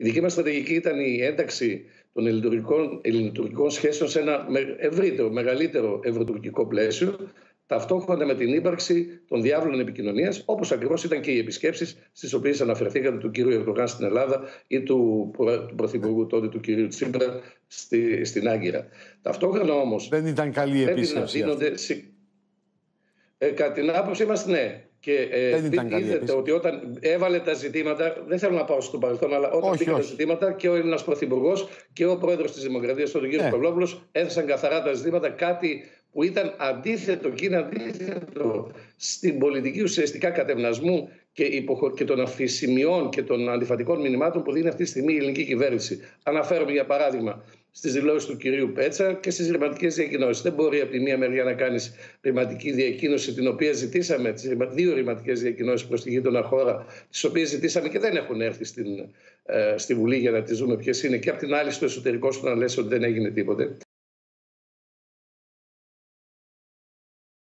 Η δική μας στρατηγική ήταν η ένταξη των ελληνοτουρκικών σχέσεων σε ένα ευρύτερο, μεγαλύτερο ευρωτουρκικό πλαίσιο, ταυτόχρονα με την ύπαρξη των διάβλων επικοινωνίας, όπως ακριβώς ήταν και οι επισκέψεις στις οποίες αναφερθήκατε του κύριου Ερντογάν στην Ελλάδα ή του, του Πρωθυπουργού τότε του κύριου Τσίπρα στη, στην Άγκυρα. Ταυτόχρονα όμως. Δεν ήταν καλή επίσκεψη. Ε, κατά την άποψή μας, ναι. Και ε, είδατε ότι όταν έβαλε τα ζητήματα, δεν θέλω να πάω στο παρελθόν, αλλά όταν πήγαν τα ζητήματα και ο Έλληνας Πρωθυπουργός και ο Πρόεδρος της Δημοκρατίας, ο κ. Ναι. Παυλόπουλος, έθεσαν καθαρά τα ζητήματα. Κάτι που ήταν αντίθετο και είναι αντίθετο στην πολιτική ουσιαστικά κατευνασμού και, υποχω... και των αφησιμιών και των αντιφατικών μηνυμάτων που δίνει αυτή τη στιγμή η ελληνική κυβέρνηση. Αναφέρομαι για παράδειγμα στις δηλώσεις του κυρίου Πέτσα και στις ρηματικές διακοινώσεις. Δεν μπορεί από τη μία μεριά να κάνεις ρηματική διακοίνωση, την οποία ζητήσαμε, τις δύο ρηματικές διακοινώσεις προς τη γείτονα χώρα, τις οποίες ζητήσαμε και δεν έχουν έρθει στην, ε, στη Βουλή για να τις δούμε ποιες είναι, και από την άλλη στο εσωτερικό σου να λες ότι δεν έγινε τίποτε.